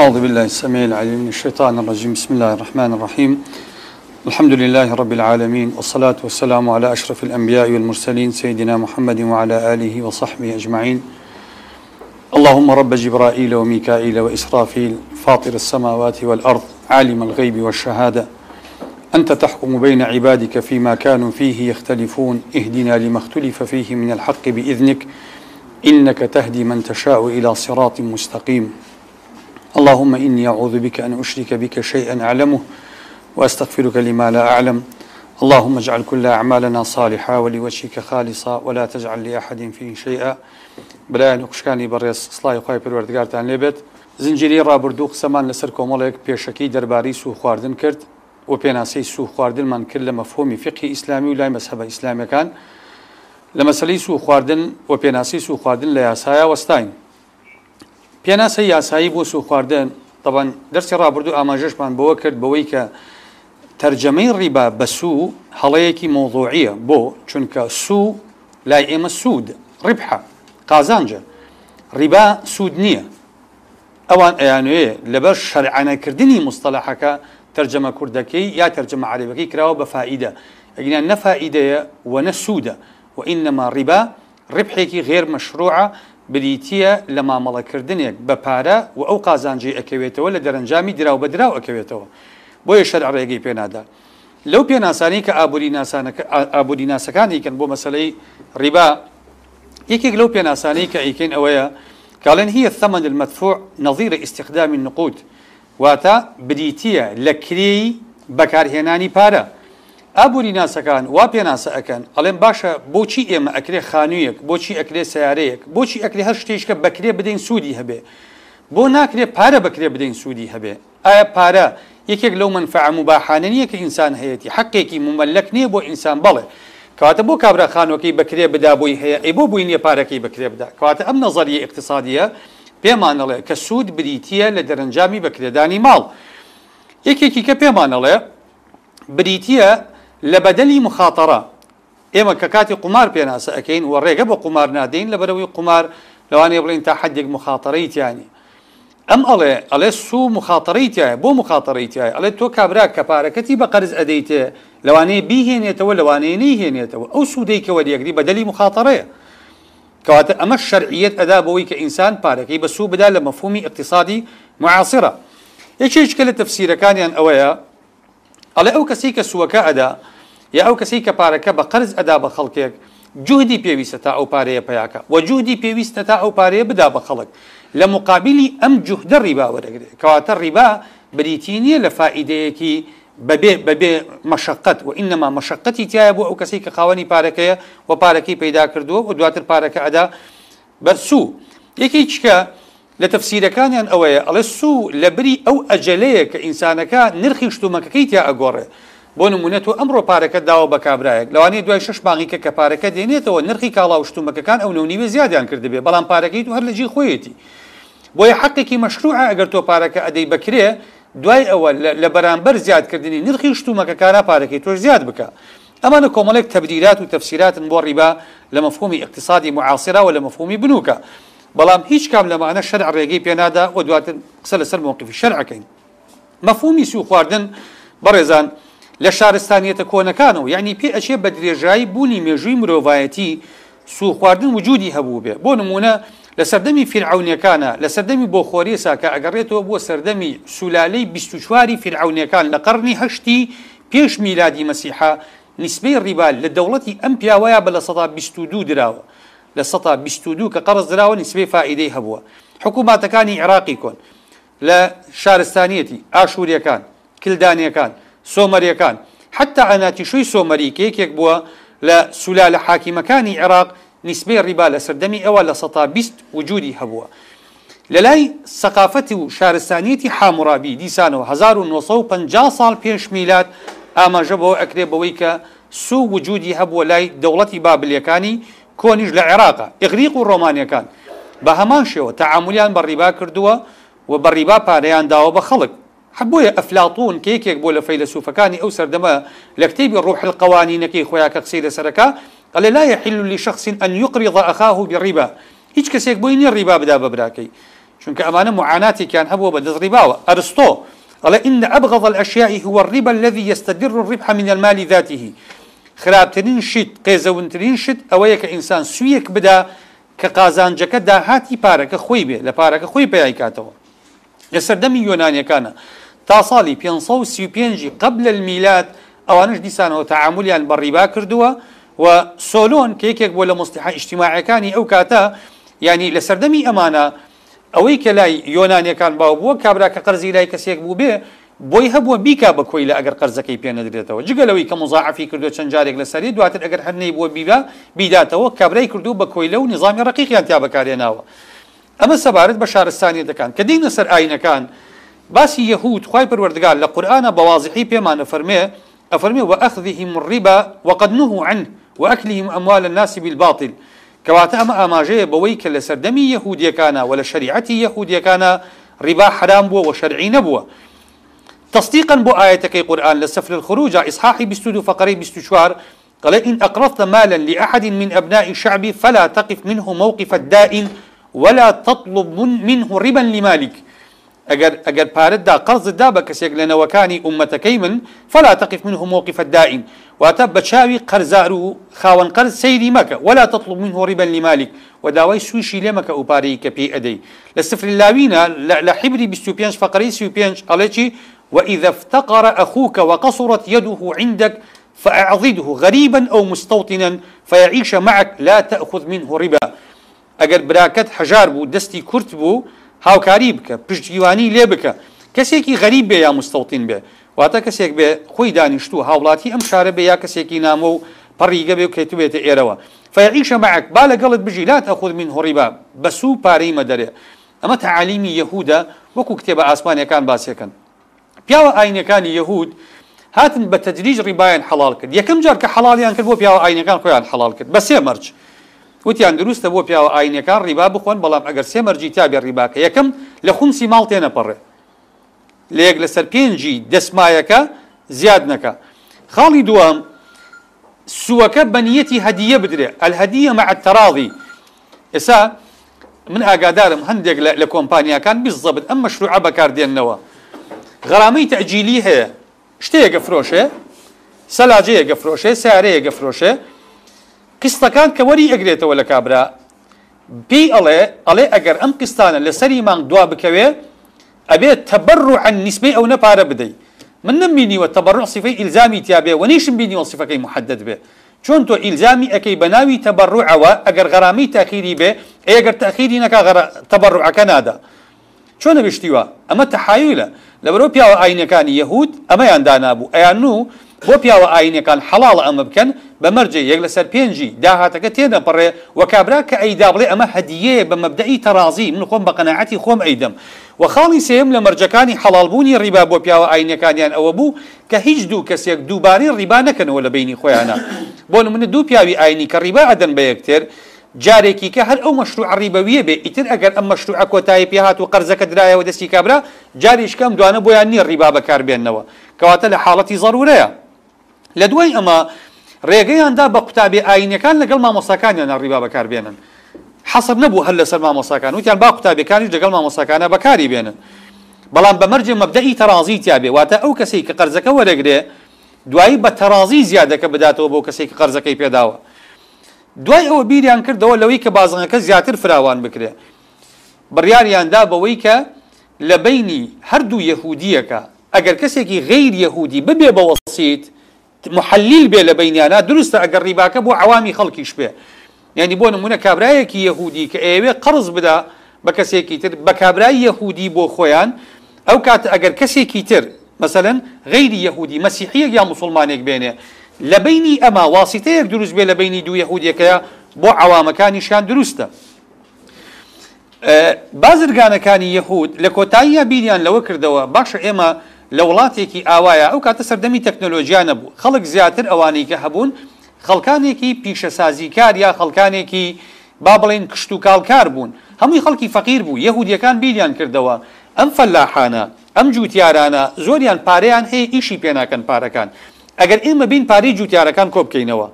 أعوذ بالله السميع العليم من الشيطان الرجيم. بسم الله الرحمن الرحيم. الحمد لله رب العالمين والصلاة والسلام على أشرف الأنبياء والمرسلين سيدنا محمد وعلى آله وصحبه أجمعين. اللهم رب جبرائيل وميكائيل وإسرافيل فاطر السماوات والأرض عالم الغيب والشهادة. أنت تحكم بين عبادك فيما كانوا فيه يختلفون. اهدنا لما اختلف فيه من الحق بإذنك إنك تهدي من تشاء إلى صراط مستقيم. اللهم إني أعوذ بك أن أشرك بك شيئا أعلمه وأستغفرك لما لا أعلم. اللهم اجعل كل أعمالنا صالحة ولوجهك خالصة ولا تجعل لأحد فيه شيئا. برایان خوشکانی بەڕێز سڵاوی خوای پروردگارتان لێبێت زنجیری ڕابردوو قسەمان لەسەر کۆمەڵێک پێشەکەی دەرباری سوو خواردن کرد و پێناسەی سوو خواردنمان کرد لە مەفهۆمی فیقهی ئیسلامی و لای مەزهەبە ئیسلامیەکان لە مەسلەی سو خواردن و پێناسی سو خواردن لە یاسایە پێناسە یاسایی بۆ سو خواردن طبعا دەرسی ڕابردوو ئاماژەشمان بەوە کرد بەوەی کە تەرجەمەی ڕیبا بە سوو هەڵەیەکی مۆضوعیە بۆ چونکە سوو لای ئێمە سوود ڕیبحە قازانجە. ڕیبا سوود نییە. ئەوان ئەیانوێ لەبەر شەرعانەکردنی مستەلاحەکە تەرجەمە کوردەکەی یا تەرجەمە عربەکەی کراوە بە فائیدە. ئەگیان نەفائیدەیە و نەسوودە وئینەما ڕیبا ڕبحێکی غێر مەشروعە بریتە لە مامەڵەکردنێک بە پارە و ئەو قازانجی ئەکەوێتەوە لە دەرەنجامی دراو بە دراو ئەکەوێتەوە. بۆیە شەر ڕێگەی پێنادا. لەو پێناسانی کە ئابووری ئابووری ناسەکانی کەن بۆ مەسلەی ڕیبا یەکێک لەو پێناسانی کە ئەیکەین ئەوەیە قالن هي الثمن المدفوع نظير استخدام النقود. واتە بریتە لە کری بەکارهێنانی پارە. ئابووری ناسەکان وا پێناسە ئەەکەن. ئەڵێن باشە بۆچی ئێمە ئەکرێ خانوویەک بۆچی ئەکرێ سیارەیەک بۆچی ئەکرێ هەر شتێشکە بەکرێ بدەین سوودی هەبێ. بۆ ناکرێ پارە بکرێ بدەین سوودی هەبێ. ئایا پارە یەکێک لەو منفع مباحانەیە کە ئینسان هەیەی؟ حقێکی ممەلک نییە بۆ ئینسان بڵێ کاتە بۆ کابرا خانۆکەی بکرێ بدا بووی هەیە ئەی بۆ بووینە پارەکەی بکرێ بدا. کاتە ئەم نظریە اقتصادیە پێمانەڵێ کە سوود بریتە لە دەرەنجامی بەکرێدانی ماڵ. یەکێکی کە پێمانەڵێ بریتە لە بەدەلی مخاتەرە کاتی قمار پێناسە ئەەکەین و ڕێگە بە قمار نادەین لە بەرەوەی قمار لەوانەیە بڵین تا حدێک مخاتەڕیتیانی ئەم ئەڵێ ئەڵێ سوو مخاتەڕیتیایە بۆ مخاتەڕیتیایە ئەڵێ تۆ کابرا کە پارەکەتی بە قەرز ئەدەیتێ لەوانەیە بیهێنێتەوە لەوانەیە نەیهێنێتەوە ئەو سوودەیکەوە دیەکری بەدەلی مخاتەڕەیە کەواتە ئەمە شەرعیت ئەدا بەوەی کە ئینسان پارەکەی بە سوو بدا لە مەفهومی اقتصادی معاصرە یەکێککە لە تەفسیرەکانیان ئەوەیە ئەڵێ ئەو کەسی کە سووەکە ئەدا یا ئەو کەسی کە پارەکە بە قرز ئەدا بە خەڵکێک جوهدی پێویستە تا ئەو پارەیە پیاکە و جوهدی پێویستە تا ئەو پارەیە بدا بە خەڵک. لە مقابلی ئەم جوهدە ڕیبا وەرەگرێت کەواتە ڕیبا بریتی نییە لە فائیدەیەکی بەبێ بەبێ مەشقت و ئینەما مەشقەتی تایە بۆ ئەو کەسی کە خاوەنی پارەکەیە و پارەکەی پیدا کردووە و دواتر پارەکە ئەدا بە سوو. یەکی چکە لە تەفسیرەکانیان ئەوەیە ئەڵێ سوو لە بری ئەو ئەجلەیە کە ئینسانەکە نرخی شتومەکەی تیا ئەگۆڕێ. بۆ نمونێت و ئەمڕۆ پارەکە داوە بە کابراایەک لەوانەیە دوای شش باقیکە کە پارەکە دێنێتەوە نرخی کاڵا شتومەکەکان ئەو نەونیوە زیادیان کردبێ بەڵام پارەکەی تو هەر لە جی خۆیەتی. بۆیە حقێکی مەشروع ئەگەر تۆ پارەکە ئەدەی بە کرێ دوای ئەوە لە بەرامبەر زیادکردنی نرخی شتومەکەکانە پارەکەی تۆش زیاد بکە. ئەمانە کۆمەڵێک تەبدیرات و تەفسیراتن بۆ ڕیبا لە مفهومی اقتصادی معاصرا و لە مفهومی بنووکە. بەڵام هیچ کام لەمانە شەر ڕێگەی پێنادا و دواتر قسە لەسەر مووقفی شەرعەکەین. مەفهومی سو خواردن بەڕێزان لە شارستانیەتە کۆنەکانەوە یعنی پێ ئەچێ بە درێژایی بوونی مێژووی مرۆڤایەتی سو خواردن وجودی هەبوو بێ. بۆ نمونە لە سەردەمی فرعونیەکانە لە سەردەمی بۆ خۆریسا کە ئەگەڕێتەوە بۆ سەردەمی سولالەی 24واری فرعونیەکان لە قڕنی هەشتی پێش میلادی مەسیحا نسبەی ڕیبال لە دەوڵەتی ئەم پیاوەیە بە لە سەدا 22 دراوە. لە سەتا 22 کە قەرز دراوە نسبەی فائیدەی هەبووە. حکووماتەکانی عێراقی کۆن لە شارستانیەتی ئاشووریەکان کلدانیەکان سۆمەریەکان. حتا ئەناتی شووی سۆمەری کێکێک بووە لە سولا لە حاکیمەکانی عێراق نسبەی ڕیبا لە سەردەمی ئەوە لە سەتا 20 وجودی هەبووە. لە لای سەقافەتی و شارستانیەتی حامورابی دیسانەوە 1950 ساڵ پێش میلات ئاماژە بەوە ئەکرێ بەوەی کە سوو وجودی هەبووە لای دەوڵەتی بابلیەکانی کۆنیش لە عێراقا ئغریق و ڕۆمانیەکان. بە هەمان شێوە تەعاملیان بە ڕیبا کردووە و بە ڕیبا پارەیان داوە بە خەڵک. حبووە ئەفلاتون کێکێک بۆ لە فەیلە سوفەکانی ئەو سەردەمە لە کتێبی ڕوح القوانینەکەی خۆیان کە قسەی لەسەرەکە قال لا يحل لشخص أن يقرض أخاه بالربا. کەسێک بۆی نیە ڕیبا بدا بە براکەی چونکە ئەمانە معاناتێکیان هەبووە بە دەستڕیباوە ئەرستۆ قال إن أبغض الأشياء هو الربا الذي يستدر الربح من المال ذاته. خراپترین شت قێزەونترین شت کە ئینسان سویەک بدا کە قازانجەکە داهاتی پارەکە خۆی بێ لە پارەکە خۆی پیای کاتەوە لە سەردەمی تا ساڵی 535 قبل الميلاد ئەوانش دیسانەوە تعاملیان بەڕیبا کردووە و سۆلۆن کێکێک بۆ لە مستحا ئیشتیماعەکانی ئەو کاتە ینی لە سەردەمی ئەمانە ئەوەی کە لای یۆنانیەکان باو بووە کابرا کە قەرزی لای کەسێک بوو بێ بۆی هەبووە بیکا بە کۆی لە ئەگەر قەرزەکەی پێنەدرێتەوە جگەلەوەی کە مزاعفی کردو چەند جارێک لە سەری دواتر ئەگەر هەرنەی بۆ بیرا بیداتەوە کابرای کردو بە کۆی لە و نظامی ڕقیقیان تیا بەکارێناوە. ئەمە سەبارەت بە شارستانی دەکان. کە دینە سەر ئاینەکان باسی یەهود خی پروەردگار لە قورئانا بەوازحی پێمانە فەرمێ ئەفەرمێ وأخذهم الربا وقد نهوا عنه وأكلهم أموال الناس بالباطل. کەواتە ئەمە ئاماژەیە بەوەی کە لە سەردەمی یەهودیەکانە و لە شریعەتی یەهودیەکانە حرام بووە و شەرعی نەبووە. تصديقا بو آيتك قرآن لسفر الخروج إصحاحي بستود فقري بستشوار قال إن أقرضت مالا لأحد من أبناء الشعب فلا تقف منه موقف الدائن ولا تطلب منه ربا لمالك. ئەگەر ئەگەر پارت دا قەرز دا بە کەسێک لە نەوەکانی ئومەتەکەی من فلا تقف منه موقف الدائن. واتە بەچاوی قەرزار و خاوەن قەرز سەیری مەکە ولا تطلب منه ربا لمالك. وداوای سوشی لێ مەکە ئوپارەی کە پێی ئەدەی لە سفر لاوینە لە حیبری 25 فقري 25 ئەڵێکی وإذا افتقر أخوك وقصرت يده عندك فأعضده غريبا أو مستوطنا فيعيش معك لا تأخذ منه ربا. ئەگەر براکەت حەژار بوو دەستی کورت بوو هاوکاری بکە پشتیوانی لێ بکە. کەسێکی غەریب بێ یا مستەوتین بێ؟ واتە کەسێک بێ خۆی دانیشت و هاوڵاتی ئەم شارە بێ یا کەسێکی نامە و پەڕیگە بێ و کەیت بێتە ئێرەوە. فعیشە معك با لەگەڵت بژی لا تأخذ منه ربا بەسوو پارەی مەدەرێ. ئەمە تعالیمی یەهودە وەکو کتێبە ئاسمانیەکان باسیەکەن. پیاوە ئاینەکانی یەهود هاتن بە تەدریج ڕیبایان حەڵال کرد. یەکەم جار کە حەڵالیان کرد بۆ پیاوە ئاینەکان خۆیان حەڵال کرد. بە سێ مەرج. وتیان دروستە بۆ پیاوە ئاینەکان ڕیبا بخۆن بەڵام ئەگەر سێ مەرجی تابێ ڕیباکە یەکەم لە خونسی ماڵ تێنەپەڕێ. لە یەک لەسەر پێنجی دەسمایەکە زیاد نەکە خاڵی دووەم سووەکە بەنیەتی هەدیە بدرێ. ئەلهدیە مع التراضی ئێسا من ئاگادارم هەندێک لە کۆمپانیاکان بیزەبت ئەم مەشروع بەکاردێننەوە. غەرامەی تەجیلی هەیە. شتەیەگە فرۆشێ سەلاجەیەگە فرۆشێ سارەیەگە فرۆشێ قستەکان کە وەری ئەگرێتەوە لە کابرا. پێی ئەڵێ ئەڵێ ئەگەر ئەم قستانە لە سەری مانگ دوا بکەوێ ئەبێت تەبڕعن نیسبەی ئەو نەپارە بدەیت. من نمبینیوە تەبڕع صفەی ئیلزامی تیاابێ وەنیشم بینیوە صفەکەی محدد بێ. چۆن تۆ ئیلزامی ئەەکەی بەناوی تەبڕعەوە ئەگەر غەرامی تأخیری بێ ئەگەر تأخیری نەکا تەبڕعەکە نادا. چۆنە بشتیوە ئەمە تەحایلە. لە بەرەو پیاوە ئاینەکانی یەهود ئەمەیان دانابوو. ئەیان و بۆ پیاوە ئاینەکان حەڵاڵ ئەمە بکەن بەمەرجێ یەک لەسەر پێنجی داهاتەکە و کابرا کە ئەیدا بڵێ ئەمە هەدیەیە بە مەبدەئی تەرازی من خۆم بە قەنەعەتی خۆم ئەیدەم و خاڵی سێم لە مەرجەکانی حەڵالبوونی ڕیبا بۆ پیاوە ئاینەکانیان ئەوە بوو کە هیچ دوو کەسێک دووباری ڕیبا نەکەنەوە لە بینی خۆیانە. بۆ منە دوو پیاوی ئاینی کە ڕیبا ئەدەن بە یەکتر جارێکی کە هەر ئەو مەشروع عڕیبەویە بێ ئیتر ئەگەر ئەم مەشروع کۆتایی پێهات و قەرزەکە درایەوە دەستی کابرا جاریشکەم دوانە بۆیان نییە ڕیبا بەکاربێنەوە کەواتە لە حاڵەتی ضرورەیە لە دوای ئەمە ڕێگەیاندا بە قوتابی ئاینەکان لەگەڵ مامۆساکانیان ڕیبا بەکاربێنن. حەسب نەبوو هەر لەسەر مامۆساکان وتیان با قوتابەکانی لەگەڵ مامۆساکانە بەکاری بێنن. بەڵام بەمەرجێ مەبدەئی تەرازی تیاابێ واتە ئەو کەسی کە قەرزەکە وەرەگرێ دوایی بە تەرازی زیادەکە بداتەوە بۆ کەسێک کە قەرزەکەی پێداوە. دوای ئەوە بیریان کردەوە لەوەی کە بازنەکە زیاتر فراوان بکرێ. بڕیاریاندا بەوەی کە لە بینی هەردوو یەهودیەکە ئەگەر کەسێکی غیر یەهودی ببێ بە وەسییت محلیل بێ لە بینیانە دروستە ئەگەر ڕیباکە بۆ عوامی خەڵکیش بێ. ینی بۆ نمونە کابرایەکی یەهودی کە ئێوێ قرز بدا بە کەسێکی تر بە کابرای یەهودی بۆ خۆیان ئەو کات ئەگەر کەسێکی تر مثلەن غیری یەهودی مەسیحیەک یا مسلمانێک بێنێ لە بینی ئەمە واسیتەیەک دروست بێ لە بینی دوو یەهودیەکەیە بۆ عوامەکانیشان دروستە. بازرگانەکانی یەهود لە کۆتاییە بیریان لەوە کردەوە باشە ئێمە لە وڵاتێکی ئاوایە. ئەو کاتە سەردەمی تەکنۆلۆژیانە بوو خەڵک زیاتر ئەوانەی کە هەبوون خەڵکانێکی پیشەسازیکار یا خەڵکانێکی با بڵێن کشت و کاڵکار بوون. هەمووی خەڵکی فەقیر بوو یەهودیەکان بیریان کردەوە. ئەم فەلاحانە ئەم جوتیارانە زۆریان پارەیان هەیە ئیشی پێناکەن پارەکان. ئەگەر ئێمە بین پارەی جوتیارەکان کۆ بکەینەوە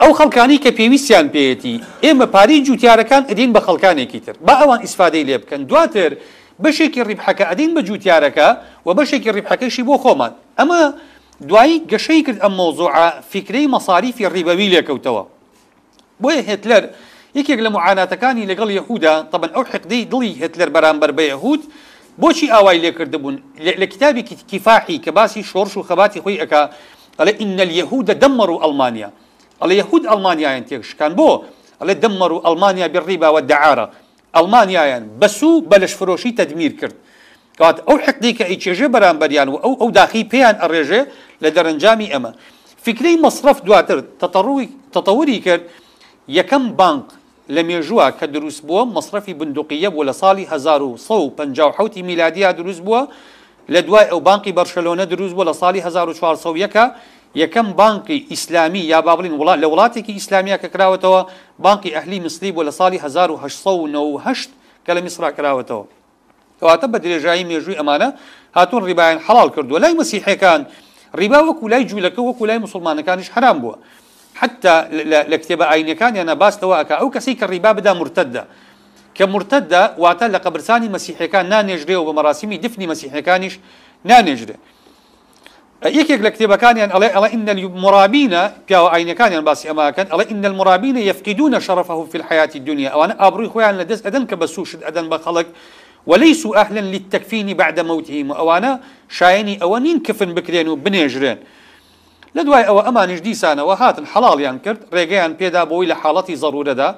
ئەو خەڵکانی کە پێویستیان پێیەتی ئێمە پارەی جوتیارەکان ئەدین بە خەڵکانێکی تر. با ئەوان ئیسفادەی لێ بکەن. دواتر بەشێکی ڕیبحەکە ئەدین بە جوتیارەکە و بەشێکی ڕیبحەکەشی بۆ خۆمان ئەمە دوایی گەشەی کرد ئەم مۆزوع فکرەی مەصاریفی ڕیبەوی لێکەوتەوە بۆیە هێتلەر یەکێک لە معاناتەکانی لەگەڵ یەهودا طبعا ئەو حقدەی دڵی هێتلەر بەرامبەر بە یەهود بۆچی ئاوای لێکردبوون لە کتابێکی کیفاحی کە باسی شۆرش و خەباتی خۆی ئەک ئەڵێ ئینە اليهود دەمەڕ و ئەڵمانیا ئەڵێ یهود ئەڵمانیایان تێکشکان بۆ ئەڵێ دەمەڕ و ئەڵمانیا بڕیباوە دەعاە ئەڵمانیایان بەسوو بەلەش فرۆشی تەدمیر کرد. کات ئەو حقدی کە ئیچێژێ بەرامبەریان و ئەو ئەو داخی پێیان ئەڕێژێ لە دەرەنجامی ئەمە فکرەی مەصرف دواتر تەتەوری کرد یەکەم بانک لە مێژووە کە دروست بووە مەصرفی بندوقیە بوو لە ساڵی 1950 میلادیا دروست بووە لە دوای ئەو بانکی بەرشەلۆنە دروست بووە لە ساڵی 1940 یەکەم بانکی ئیسلامی یا بابلین وڵات لە وڵاتێکی ئیسلامیا کە کراوەتەوە بانکی ئەهلی مسلی بۆ لە ساڵی 1970 کە لە میسرا کراوەتەوە. کەواتە بە درێژایی مێژووی ئەمانە هاتون ڕیبایان حڵال کردووە لای مەسیحەکان ڕیبا وەکو لای جوولەکە وەکو لای مسلمانەکانیش حرام بووە. حتى لە کتێبە ئاینەکان یانە باستەوە ئەکە ئەو کەسی کە ڕیبا بدا مرتدە. کە مرتدە واتە لە قبرسانی مەسیحەکان نانێژرێ و بە مەراسیمی دفنی مەسیحەکانیش نانێژرێ. یەکێک لە کتێبەکانیان ئەڵێ ئەڵە ئین المرابینە پیاوە ئاینەکانیان باسی ئەماکەن ئەڵە ئین المرابینە يفقدون شرفه في الحياة الدنيا. ئەوانە ئابروی خۆیان لە دەست ئەدەن کە بە سوشت ئەدەن بە أهلا للتكفين بعد موتهم. وأوانا شايني أوانين كفن بكرين وبنيجرين لە دوای ئەوە ئەمانش دیسانەوە هاتن حەڵاڵیان کرد ڕێگەیان پێدا بۆی لە حاڵەتی زەڕورەدا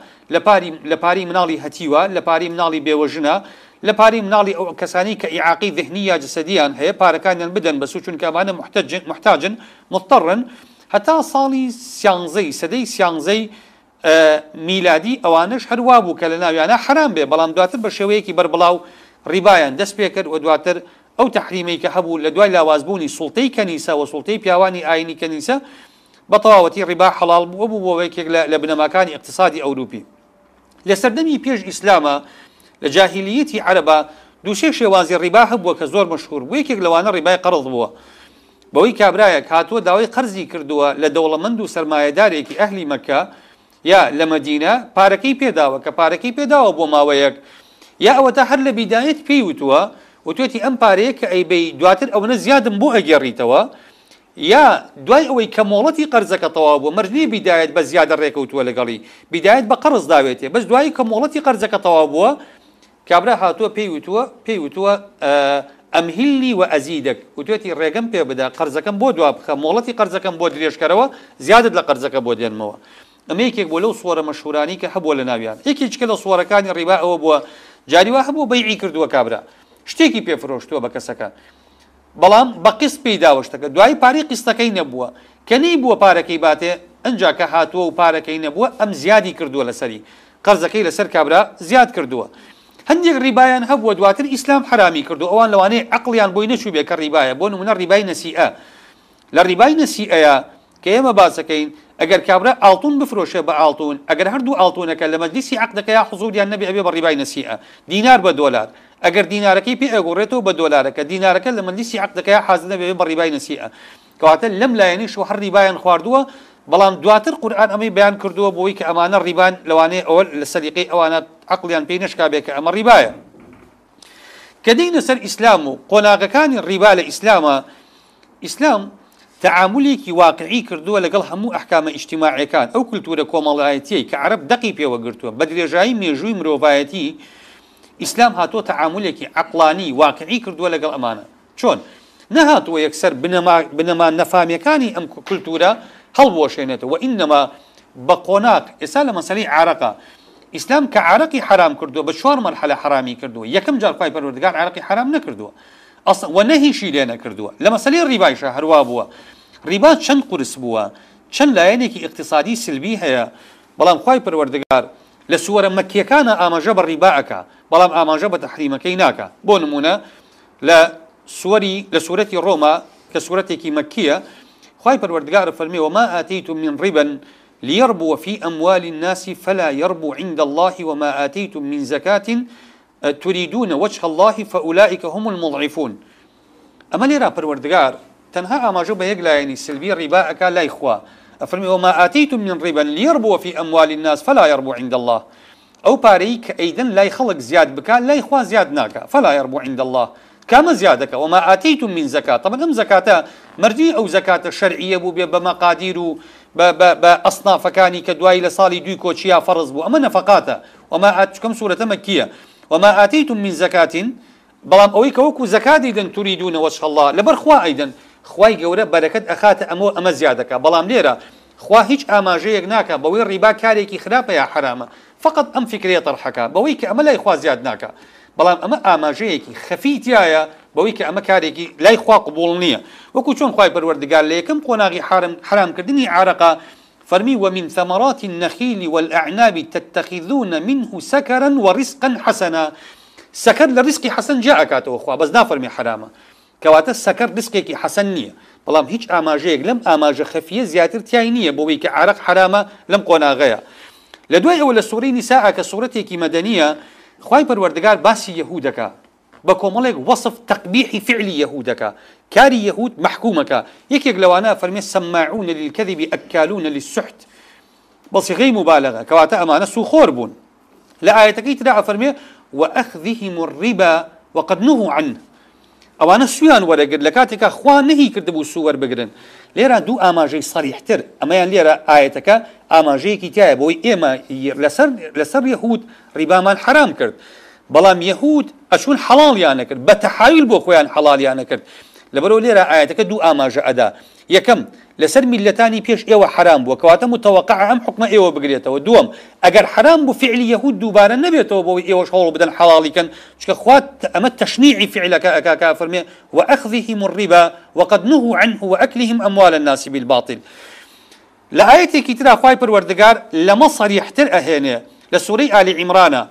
لە پاری مناڵی هەتیوە لە پاری مناڵی بێوەژنە لە پاری مناڵی ئەو کەسانی کە عیعاقی ذهنی یا جسەدیان هەیە پارەکانیان بدەن بە سوچون کەمانە محتاجن مضطرن. هەتا ساڵی سیانزەی سەدەی سیانزەی میلادی ئەوانش هەروە بوو کە لە ناویانە حرام بێ. بەڵام دواتر بە شێوەیەکی بربڵاو ڕیبایان دەست پێ کرد و دواتر ئەو تحریمەی کە هەبوو لە دوای لاوازبوونی سوڵتەی کەنیسە و سوڵتەی پیاوانی ئاینی کەنیسە بە تەواوەتی ڕیبا حەڵال بووە بوو بۆ یەکێک لە بنەماکانی اقتصادی ئەوروپی. لە سەردەمی پێش ئیسلامە لە جاهلیەتی عربە دووشێ شێوازی ڕیبا هەبووە کە زۆر مشهور بوو یەکێک لەوانە ڕیبای قەرڵ بووە. بەوەی کابراایە هاتووە داوای قەرزی کردووە لە دەوڵەمەند و سرمایهدارێکی ئەهلی مەکە یا لە مدینە پارەکەی پێداوە کە پارەکەی پێداوە بۆ ماوەیەک. یا ئەوە تا هەر لە بیدایەت پێی وتووە وتێتی ئەم پارەیە کە ئەیبی دواتر ئەوەنە زیادم بۆ ئەگەڕیتەوە یا دوای ئەوەی کە مۆڵەتی قەرزەکە تەواو بوو مردنی بیدایەت بە زیادە ڕێکەوتووە لەگەڵی. بیدایەت بە قەرز داوێتێ بەس دوایی کە مۆڵەتی قەرزەکە تەواو بووە کابرا هاتووە پێی وتووە پێی وتووە ئەمهلی و ئەزیدەك وتێتی ڕێگەم پێ بدا قەرزەکەم بۆ دوا بخە مۆڵەتی قەرزەکەم بۆ درێژکەرەوە زیادت لە قەرزەکە بۆ دێنمەوە. ئەمە یەکێک بۆ لەو سوۆرە مەشهورانی کە هەبووە لە ناویان. یەکێککە لە سوۆرەکانی ڕیبا ئەوە بووە جاریوا هەبوو بەیعی کردووە کابرا. شتێکی پێفرۆشتووە بە کەسەکە بەڵام بە قست پێداوەشتەکە دوای پارەی قستەکەی نەبووە. کە نەی بووە پارەکەی باتێ ئەجا کە هاتووە و پارەکەی نەبووە ئەم زیادی کردووە لەسەری. قەرزەکەی لەسەر کابرا زیاد کردووە. هەندێک ڕیبایان هەبووە دواتر کردو. ئەوان لەوانەیە عقلیان بۆی نەچوو بێ کە ڕیبایە بۆ نمونە ڕیبای نەسیئە لە ڕیبای نەسیئەیە کە ئێمە باسەکەین ئەگەر کابرا ئاڵتون بفرۆشێ بە ئاڵتون ئەگەر هەردوو ئاڵتونەکە لە مەجلیسی عقدەکە یا حزوریان نەبێ ئەبێ بە ڕیبای نەسیئە دینار بە دۆلار. ئەگەر دینارەکەی پێ ئەگۆڕێتەوە بە دۆلارەکە دینارەکە لە مەجلیسی عقدەکە حازنە بێ بە ڕیبای نەسیئە کەواتە لەم لایەنی شو ڕیبایان خواردووە بەڵام دواتر قورآن ئەمەی بیان کردووە بۆی کە ئەمانە ڕیبان لەوانەیە ئەوە لە سەریقی ئەوانە عقلیان پێی نشکابێت کە ئەمە ڕیبایە. کە دینە سەر ئیسلام و قۆناغەکانی ڕیبا لە ئیسلامە ئیسلام تعاملێکی واقعی کردووە لەگەڵ هەموو ئەحکامە ئیشتیماعەکان ئەو کللتورە کۆمەڵایەتی کە عرب دقی پێوە گرتووە بە درێژایی مێژووی مرۆڤایەتی ئیسلام هاتۆ تعاملێکی عقلانی واقعی کردووە لەگەڵ ئەمانە. چۆن؟ نەهاتووە یەکسەر بنەمان نەفامیەکانی ئەم کللتورە بە قۆناق ئێستا لە مەسەی عراقا ئیسلام کە عراقی حرام کردووە بە چوار مەرحلە حرامی کردووە یەکەم جارپای پەروەردگار عراقی حرام نەکردووە و نەهیشی لێ نەکردووە لە مەسلەی ڕیبایشە هەروە بووە ڕیبا چەند قرس بووە چەند لایەنێکی اقتصادی سلبی هەیە؟ بەڵام خی پەروەردگار لە سووەرە مەکیەکانە ئاماژە بە ڕیباەکە بەڵام ئاماژە بە تەحریمەکەی ناکە بۆ نمونە لە سووەری لە سوورەتی ڕوما کە سوورەتێکی مەکیە خی پەروەردگار فەرمی وما آتيتم من ربا ليربو في أموال الناس فلا يربو عند الله وما آتيتم من زكاة تريدون وجه الله فأولئك هم المضعفون. ئەمە لێرا پەروەردگار تەنها ئاماژە بە یەک لایەنی سلبی ڕیباەکە لای خوا أفرمي وما آتيتم من ربا ليربو في أموال الناس فلا يربو عند الله. أو باريك أيضا لا يخلق زياد بك لا يخوى زياد ناكا فلا يربو عند الله. كما زيادك. وما آتيتم من زكاة. طبعا أم زكاة مرجي أو زكاة شرعية بو بمقادير بأصناف كاني كدواي لصالي دوي كوتشيا فرض بو. أما نفقاته وما آتكم سورة مكية؟ وما آتيتم من زكاة. بلام أويك وكو زكاة إذا تريدون وجه الله. لبرخوا أيضا خواي گەورە بەرەکەت ئەخاتە ئەمە ئەمە زیادەکە بەڵام لێرە خوا هیچ ئاماژەیەک ناکە بەوەی ڕیبا کارێکی خراپە یا حرامە فقط ئەم فکرێت تەرحەکە بەوەی کە ئەمە لای خوا بەڵام ئەمە ئاماژەیەکی خەفیتیایە بەوەی کە ئەمە کارێکی لای خوا قبول نییە. وەکو چۆن خی پەروەردگار لە یەکەم قۆناغی حرم حرامکردنی عراقا فرمي ومن ثمرات النخيل والأعناب تتخذون منه سكرا ورزقا حسنا. سكر لرزق حسن جاءك أخوة بس نافرمي حرامه کەواتە سەکەر دسکێکی حەسەن نییە. بەڵام هیچ ئاماژەیەک لەم ئاماژە خەفیە زیاتر تیای نییە بۆەوەی کە عراق حرامە لەم قۆناغەیە. لە دوای ئەوە لە سوورەی خی پەروەردگار باسی یەهودەکە بە کۆمەڵێک وەصف تەقبیحی فعلی یەهودەکە کاری یەهود محکومەکە. یەکێک لەوانە فەرمێ سەماعون للكذب ئەکالون للسحت. بەصیغەی مبالغە. کەواتە ئەمانە سوخۆر بوون. لە ئاەتەکەی تدا ئەفەرمێ وأخذهم الربا وقد نهوا عنه. ئەوانە سویان وەرەگرت لە کاتێکە خوا نهی کردبوو سووەەر بگرن لێرە دوو ئاماژەی سەریحتر ئەمەیان لێرە ئاەتەکە ئاماژەیەکی تایە بۆی ئێمە لەسەر یهود ڕیبامان حرام کرد بەڵام یهود ئەچون حەڵاڵیانە کرد بە تەحایل بۆ خۆیان حەڵالیانە کرد لەبەرەوە لێرە ئاەتەکە دوو ئاماژە ئەدا یەکەم لەسەر میلەتانی پێش ئێوە حرام بووە کەواتە متەوەقع ئەم حکمە ئێوە بگرێتەوە دووەم ئەگەر حرام بوو فعلی یەهود دووبارە نبێتەوە بۆی ئێوەش هەوڵ بدەن حەڵالیکەن چکە خوات ئەمە تشنيعی فعلەکە ئەکاکە فەرمێ وأخذهم الربا وقد نهوا عنه وأكلهم أموال الناس بالباطل. لە ئایەتی ترا خوای پەروەردگار لەمە صریحتر ئەهێنێ لە سوورەی آل عمران.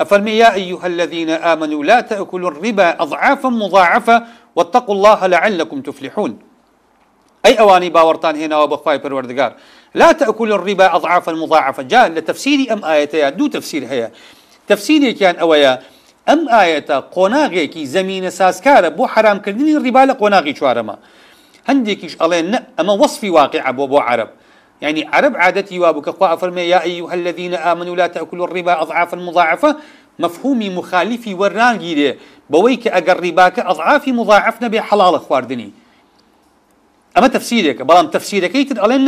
ئەفەرمێ يا أيها الذين آمنوا لا تأكلوا الربا أضعافا مضاعفة واتقوا الله لعلكم تفلحون. ئەی ئەوانەی باوەڕتان هێناوە بە خوای پەروەردگار. لا تأكل الربا أضعافا مضاعفة جاء لتفسير أم آية دو تفسير هي تفسيري كان أويا. أم آية قۆناغێکی زمینە سازکارە بۆ حرامکردنی ڕیبا لە قۆناغی چوارەمە هەندێکیش ئەڵێن ئەمە وەصفی واقع بۆ بۆ عرب. يعني عرب عادتي وابك أخوة أفرمي يا أيها الذين آمنوا لا تأكلوا الربا أضعافا مضاعفة. مفهومي مخالفي ورانجي بويك أقر رباك أضعافي مضاعف نبي حلال خواردني ئەمە تەفسیرێکە بەڵام تەفسیرەکەی تر ئەڵێن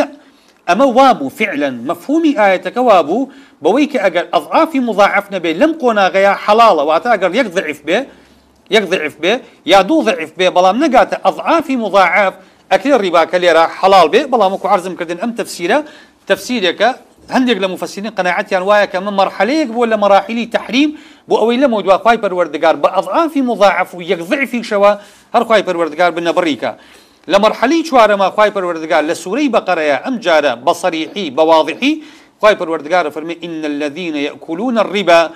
ئەمە وابوو فعلا مفهومی ئاەتەکە وابوو بەوەی کە ئەگەر ئەضعافی مضاعف نەبێ لەم قۆناغەیە حەڵاڵە واتە ئەگەر یەک ضعیف بێ یەک ضعیف بێ یا دوو ضعیف بێ بەڵام نەگاتە ئەضعافی مضاعف ئەکرێ ڕیباکە لێرە حەڵال بێ بەڵام وەکو عرضم کردن ئەم تەفسیرە تەفسیرێکە هەندێک لە مفسرین قناعەتیان وایە کە من مرحلەیەک بۆ لە مراحلی تحریم بۆ ئەوەی لە بە ئەضعافی مضاعف و یەک ضعفی شەوە هەر بڕیکە لمرحلي چوارەما خی پەروەردگار لە سوورەی بەقەرەیە ئەم جارە بەصریحی بەواضحی خی پەروەردگارە فەرمی إن الذين يأكلون الربا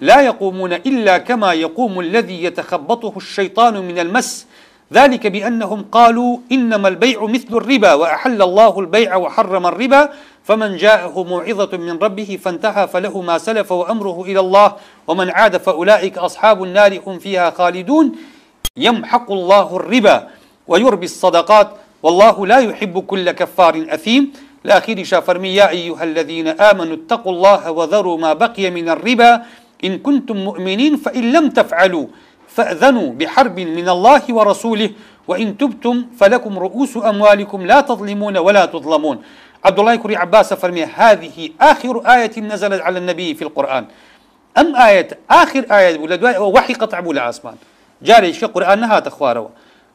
لا يقومون إلا كما يقوم الذي يتخبطه الشيطان من المس. ذلك بأنهم قالوا إنما البيع مثل الربا وأحل الله البيع وحرم الربا. فمن جاءه موعظة من ربه فانتهى فله ما سلف وأمره إلى الله. ومن عاد فأولئك أصحاب النار هم فيها خالدون. يمحق الله الربا. ويربي الصدقات والله لا يحب كل كفار أثيم. الأخير شافرمي يا أيها الذين آمنوا اتقوا الله وذروا ما بقي من الربا. إن كنتم مؤمنين فإن لم تفعلوا فأذنوا بحرب من الله ورسوله. وإن تبتم فلكم رؤوس أموالكم لا تظلمون ولا تظلمون. عبد الله كري عباس فرمي هذه آخر آية نزلت على النبي في القرآن. أم آية آخر آية؟ وحي قطع بولا أسمان. جاري شي قرآن نها تخواروا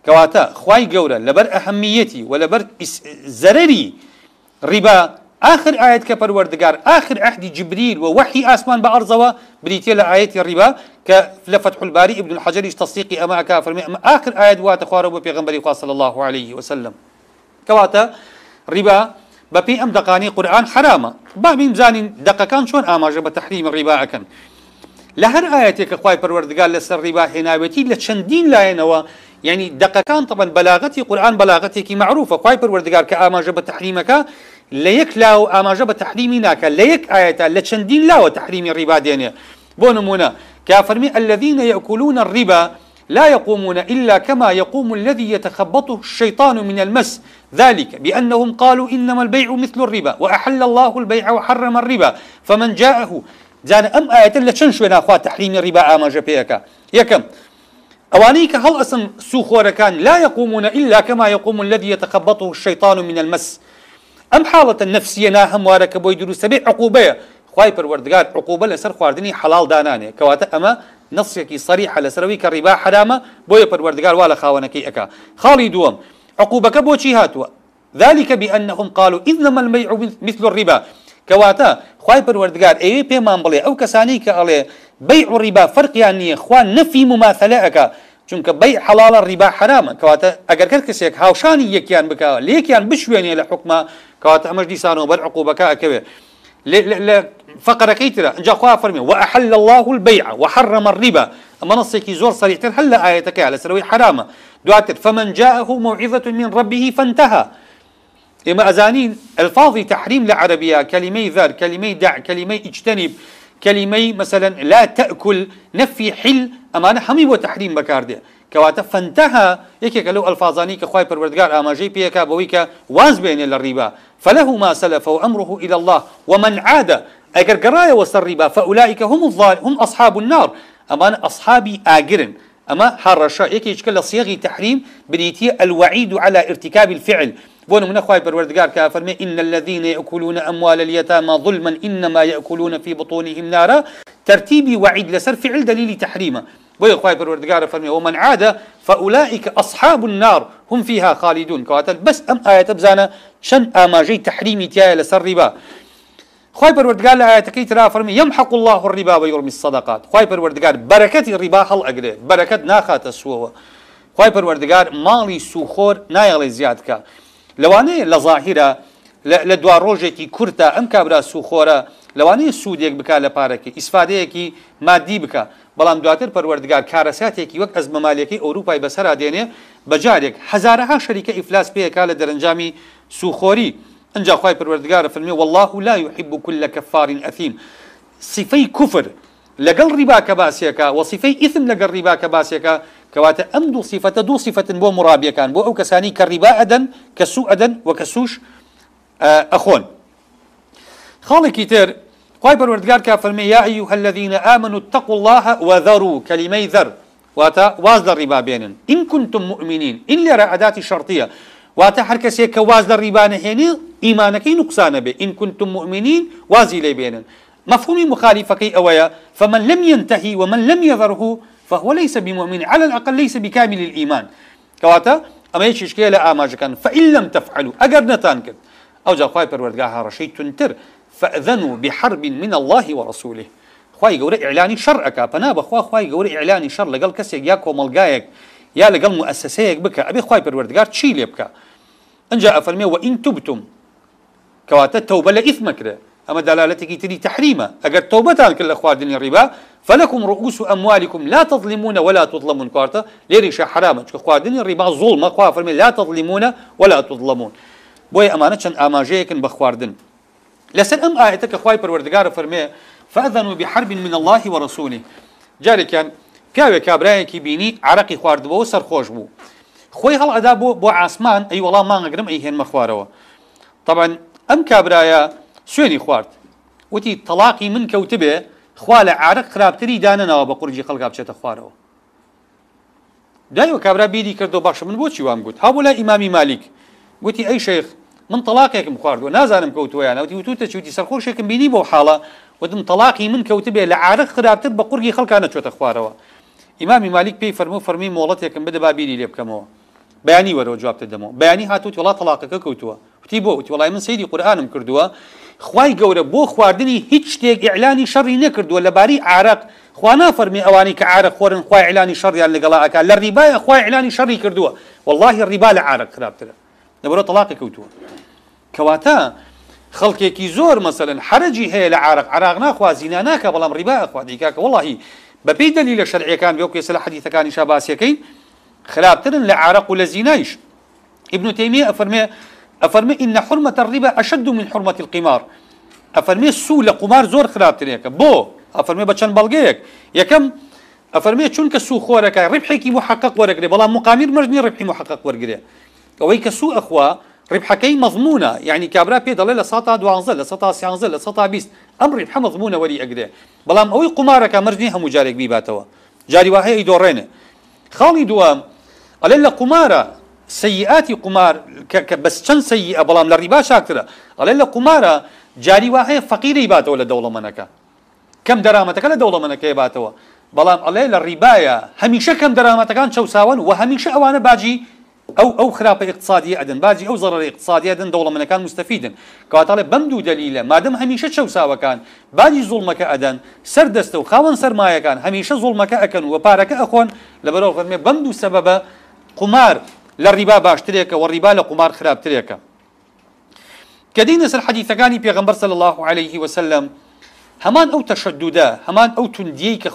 کەواتە خی گەورە لەبەر ئەهەمیەتی و زەرری ڕیبا آخر آيات كبر وردقار آخر عهد جبريل ووحي آسمان بأرضوا بريتي لآيات الربا كفتح الباري ابن الحجر تصديقي أما كافر آخر آيات وات خوارو بيغمبري صلى الله عليه وسلم. كواتا ربا ببي أم دقاني قرآن حرامة با من زانين دقا كان شون آماجة بتحريم الربا أكن لهر آياتك خواي پروردگار لسر ربا حناوتي لچندين لاينوا يعني دقەکان طبعا بەلاغەتی قورآن بەلاغەتێکی معروفە خی پروەردگار کە ئاماژە بە تحریمەکە لە یەک لا و ئاماژە بە تحریمی ناکە. لە یەک ئاەتە لە چەندین لاوە تحریمی نمونە کافرمی الذين يأكلون الربا لا يقومون إلا كما يقوم الذي يتخبطه الشيطان من المس. ذلك بأنهم قالوا إنما البيع مثل الربا وأحل الله البيع وحرم الربا. فمن جاءه جان أم آية لچن شوێن ناخوا تحريم الربا ئاماژە پێەکە یەکەم ئەوانەی کە هەڵ ئەسم سوخۆرەکان لا يقومون إلا كما يقوم الذي يتخبطه الشيطان من المس؟ ئەم حاڵەتە نفسیە نا هەموارەکە بۆی دروستە بێ عقوبەیە خی پەروەردگار عقوبە لەسەر خواردنی حەڵال دانانێ کەواتە ئەمە نصێکی صریح لەسەرەوەی کە ڕیبا حرامە بۆیە پەروەردگار وا لە خاوەنەکەی ئەکا خاڵی دووەم عقوبەکە بۆچی هاتووە ذلك بأنهم قالوا إنما البيع مثل الربا. کەواتە خی پەروەردگار ئەوێ پێمان بڵێ ئەو کەسانی کە ئەڵێ بەی ڕیبا فەرقیان نییە خوا نەفی مماثلە ئەەکە چونکە بەی حەڵاڵە ڕیبا حرامە. کەواتە ئەگەر کە کەسێک هاوشانی یەکیان بکەوە لێکیان بشوێنێ لە حکومە کەواتە ئەمەش دیسانەوە بەر عقوبەکە ئەکەوێ فقرة كيترا جا خوا فرمي وأحل الله البيع وحرم الربا. أما نصيكي زور صريح هل آيتك على سروي حرامة دواتر فمن جاءه موعظة من ربه فانتهى. إما أزانين الفاظ تحريم لعربية كلمي ذر كلمي دع كلمي اجتنب كلمي مثلا لا تأكل نفي حل أما حمي وتحريم بكارده كواتا فانتهى. يكي لو الفاظاني كخواي پروردگار آماجي بيكا بويكا واز بين للربا. فله ما سلف وأمره إلى الله ومن عاد. أجر قرايا وصل الربا فأولئك هم الظالم هم أصحاب النار. أما أصحابي آجرن. أما حرشا يكي يشكل صيغ تحريم بنيتي الوعيد على ارتكاب الفعل. بون من أخوي بروردگار كافرمي إن الذين يأكلون أموال اليتامى ظلما إنما يأكلون في بطونهم نارا. ترتيبي وعيد لسر فعل دليل تحريمه. بوي أخوي بروردگار فرمي ومن عاد فأولئك أصحاب النار هم فيها خالدون. كواتل بس أم آية بزانا شن آماجي تحريمي تيايا لسر ربا. خوي پروردگار لآياتكي ترى فرمي يمحق الله الربا ويرمي الصدقات. خوي پروردگار بركة الربا هل أقري بركة ناخات السووة خوي پروردگار مالي سوخور نايغلي زيادك لەوانەیە لە ظاهرە لە دوا ڕۆژێکی کورتە ئەم کابرا سوخۆرە لەوانەیە سوودێک بک لە پارەکە ئیسفادەیەکی مادی بکە بەڵام دواتر پەروەردگار کارەساتێکی وەک ئەز مەمالەکەی ئەوروپای بەسەرا دێنێ بەجارێک هزارها شەریکە ئیفلاس پێیەکا لە دەرەنجامی سوخۆری. ئەنجا خوای پەروەردگار فەرمی والله لا يحب كل كفار أثيم. صفەی کوفر لەگەڵ ڕیباکە باسیەکە وەصفەی ئیثم لەگەڵ ڕیباکە باسیەکە کەواتە ئەم دوو سیفەتە دوو سیفەتن بۆ مرابیەکان بۆ ئەو کەسانی کە ڕیبا ئەدەن کە سوو ئەدەن وە کە سوش ئەخۆن خاڵێکی تر خوا فەرمی يا أيها الذين آمنوا اتقوا الله وذروا کەلیمەی ذر واتە واز لە ڕیبا بێنن إن كنتم مؤمنين إن لێرە ئەداتی شەرطیە واتە هەر کەسێک کە واز لە ڕیبانە هێنی ئیمانەکەی نقصانە بێ كنتم مؤمنين وازی لێ بێنن مفهوم مخالفكي أويا فمن لم ينتهي ومن لم يذره فهو ليس بمؤمن على الأقل ليس بكامل الإيمان. كواتا؟ أما يشي شكيلة آماج كان. فإن لم تفعلوا أقر نتان أو جا خواهي پروردگاها رشي تنتر فأذنوا بحرب من الله ورسوله. خواهي قوري إعلاني شر أكا. فنا بخوا خواهي قوري إعلاني شر. لقل كسيك يا كوملقايك يا لقل مؤسسيك بك أبي خواهي پروردگار تشيلي بك أنجا أفرمي وإن تبتم. كواتا توبة لإثمك أما دلالتك تري تحريما أجر توبتان كل أخوار الربا. فلكم رؤوس أموالكم لا تظلمون ولا تظلمون. كارتا ليريش حراما أخوار الربا ظلم. أخوار فرمي لا تظلمون ولا تظلمون. بوي أمانة شن آماجيكن بخواردن لسن أم آيتك أخوار پروردگار فرمي فأذنوا بحرب من الله ورسوله. جاري كان پیاوێ کابراایەکی بینی عراقی خواردبەوە سەرخۆش بوو خۆی هەڵ ئەدا بۆ بۆ ئاسمان ئەی وەڵام مانگەگرم ئەی خوارەوە طبعا ئەم کابراایە سوێنی خوارد. وتی تەلاقی من کەوتبێ خوا لە عرق خراپتری دانەنەوە بە قورجی خەڵگا بچێتە خوارەوە. دایوە کابرا بیری کردو باشە من بۆچی وام گوت؟ هەبوو لە ئیمامی مالیک. وتی ئەی شێخ من تەلاقێکم خواردوە نازانم کەوتویان وتی وتوتە چوتی سەرخۆشێکم بینی بۆ حاڵە وتم تەلاقی من کەوتبێ لە عرق خراپتر بە قورگی خەڵکانە چۆتە خوارەوە. ئیمامی مالیک پێی فەرمو فەرمی مۆڵەتێکم بدە بابیری لێ بکەمەوە. بەیانی وەرەوە جوابتە دەمەوە بەیانی هاتووت وڵات تەلاقەکە کەوتووە. وتی بۆ وتی وڵای من سەیری قورآانم کردووە خی گەورە بۆ خواردنی هیچ شتێک ئیعلانی شەڕی نەکردووە لەباری عراق. خوانا فەرمی ئەوانی کە عرق خۆرن خی ئیلانی شەڕیان لەگەڵاکە لە ڕیبایە خی ئیلانی شەڕی کردووە. والله ڕیبا لە عرق خراپترە. لەبرە تەلاقی کەوتووە. کەواتە خەڵکێکی زۆر مەسەن حرەجی هەیە لە عراق. عراق ناخوازینا ناکە بەڵام ڕیبا خوادیکاکە وڵی بەپی دەلی لە شەرعەکان بێ کێسە لە حەدیثەکانی شاباسیەکەی خراپترن لە عراق و لە زینایش. ابن تيمية أفرمي أفرمي إن حرمة الربا أشد من حرمة القمار. أفرمي السوء لقمار زور خرابتريك بو أفرمي بچن بلغيك يكم ئەفەرمێ چونکە سو خۆرەکە ڕبحێکی محقق وەرەگرێ بەڵام مقامیر مەرجنی ڕبحی محقق وەرگێ ئەوەی کە سوو ئەخوا ڕبحەکەی مەضمونە یعنی کابرا پێ دەڵێ لە ساتا دوانزە لە سەتا سیانزە لە سەتا بیست ئەم ڕبحە مەضمونە وەری ئەگرێ بەڵام ئەوەی قمارەکە مەرجنی هەموو جارێک بیباتەوە جاری وهەیە ئیدۆڕێنێ خاڵی دووەم ئەلێ لە قمارە سەیئاتی قمار بەس چەند سەیئە بەڵام لە ڕیبا شاکترە. ئەڵێ لە قمارە جاری وهەیە فەقیری باتەوە لە دەوڵەمەنەکە. کەم دەرامەتەکە لە دەوڵەمەنەکەی باتەوە. بەڵام ئەڵێ لە ڕیبایە هەمیشە کەم دەرامەتەکان چەساون و هەمیشە ئەوانە باجی ئەو ئەو خراپە اقتصادی ئەدن باجی ئەو زەڕ اقتصادی دن دەوڵەمەنەکان مستفیدن کەواتاڵێ بەم دوو دلیلە مادەم هەمیشە چەساوەکان باجی زوڵمەکە ئەدەن سەر دەستە و خاوەن سەرمایەکان هەمیشە زوڵمەکە ئەکەن و پارەکە ئەخۆن. لەبەرەوە فەرمێ بەم دوو سەبەبە قمار لە ڕیبا باشترێکە و ڕیبا لە قمار خراپترێکە کە دینە سەر حەدیثەکانی پێغمبەر الله عليه وسلم هەمان ئەو تەشدودە هەمان ئەو توندیەی کە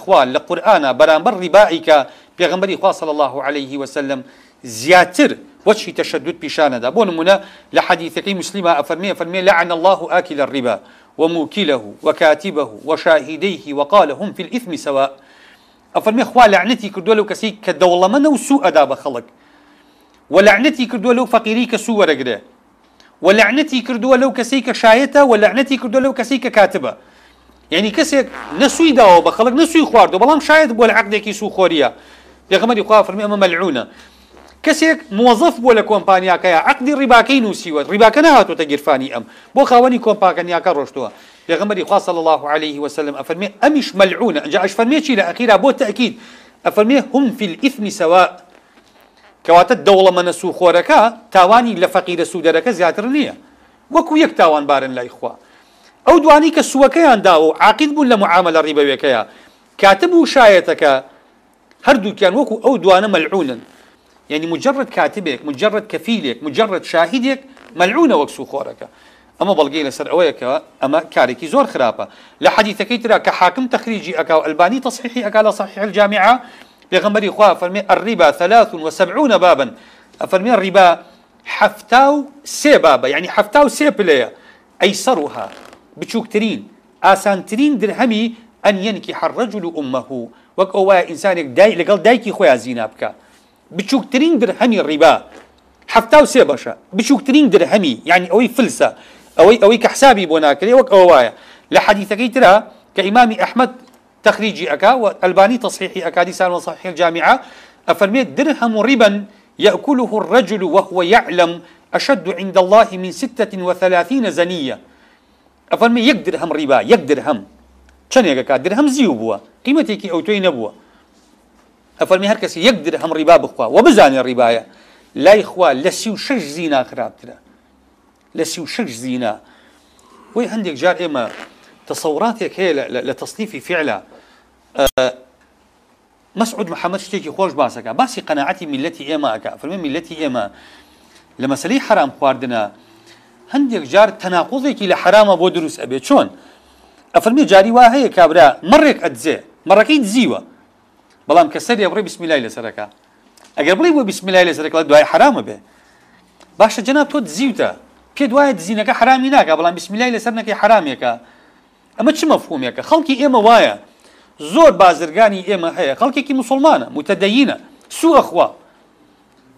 بەرامبەر ڕیبائی کە پێغمبەری خوا صلی الله عليه وسلم زیاتر وجهی تشدد پیشانەدا بۆ نمونە لە حەدیثەکەی مسلمە ئەفەرمێ فەرمێ لعن الله آكل الربا وموكله وكاتبه وشاهديه وقال هم في الإثم سواء. ئەفەرمێ خوا لعنەتی کردووە لەو کەسی کە دەوڵەمەنە و ولعنەتی کردووە لەو فەقیری کە سوو وەرەگرێ ولعنەتی کردووە لەو کەسی کە شایەتە ولعنەتی کردووە لەو کەسی کە کاتبە یعنی کەسێک نەسووی داوە بە خەڵک نسووی خواردو بەڵام شاید بۆ لە عقدێکی سو خۆریە. پێغەمەری خوا فەرمی ئەمە مەلعونە. کەسێک موظف بۆ لە کۆمپانیاکەیە عقدی ڕیباکەی نووسیوە. ڕیباکە نهاتۆتە گیرفانی ئەم. بۆ خاوەنی کۆمپاکەنیاکە صلی الله عليه وسلم ئەفەرمێ ئەمیش مەلعونە. ئەجا ئەش فەرمێ چی لە ئەخیرا؟ بۆ تەکید ئەفەرمێ هم في الإثم سواء. کەواتە دەوڵەمەنە سوخۆرەکە تاوانی لە فەقیرە سوودەرەکە زیاتر نییە. وەکو یەک تاوان بارن لای خوا. ئەو دوانی کە سووەکەیان دا و عقید بوون لە معاملە ڕیبەوەکەیە کاتب و شایەتەکە هەردووکیان وەکو ئەو مجرد كاتبك مجرد كفيلك مجرد شاهدك ملعونة وكسو خورك اما بلغي لسر اويك اما كاريكي زور خرابه لحديث كيترا كحاكم تخريجي اكا الباني تصحيحي اكا صحيح الجامعة بغمبري خواه فرمي الربا ثلاث وسبعون بابا. فرمي الربا حفتاو سي بابا يعني حفتاو سي بلايا ايسرها بچوكترين اسانترين درهمي ان ينكح الرجل امه وكوا انسانك داي لقل دايكي خويا زينابكا بچووکترین درهەمی ڕیبا هەفتا و سێ بەشە بچووکترین درهەمی یعنی ئەوەی فلسە ئەوەی ئەوەی کە حسابی بۆ ناکرێ وەک ئەوە وایە لە حەدیثەکەی ترا کە ئیمامی ئەحمد تخريجي أكا والباني تصحيحي أكادي سال وصحيح الجامعة. أفرميت درهم ربا يأكله الرجل وهو يعلم أشد عند الله من ستة وثلاثين زنية. أفرمي يقدر هم ربا يقدر هم شن يقدر درهم زيو بوا. قيمتك أو توي نبوه ئەفەرمی هەر کەسی یەک درهم ڕیبا بخوا. و بزانێ ڕیبایە لای خوا لە سی و شش زینا خراپترە لە سی جار ئێمە تصوراتێک هەیە لە تصنیفی فعلا. مسعود محەممەد شتێکی خۆش باسەکە باسی قەنەعەتی میلەتی ئێمە ئەکە فەرمی میلەتی ئێمە لە مەسلەی حرام خواردنە هەندێک جار تەناقۆزێکی لە حرامە بۆ دروست ئەبێ. چۆن؟ ئەفرمی جاری وا هەیە کابرا. مەڕێک ئەدزێ. مەڕەکەی دزیوە. بەڵام کە سەری ئەبڕی بسمیلای لەسەرەکە. ئەگەر بڵی بۆ بسمیلای لەسەرەکە دوای حرامە بێ. باشە جەناب تۆ دزیوتە. پێ دوایە دزینەکە حرامی ناکە. بەڵام بسمیلای لەسەر نەکەی حرامێکە. ئەمە چ مەفهومێکە خەڵکی ئێمە وایە زۆر بازرگانی ئێمە هەیە خەڵکێکی مسلمانە متەدەینە سوئەخوا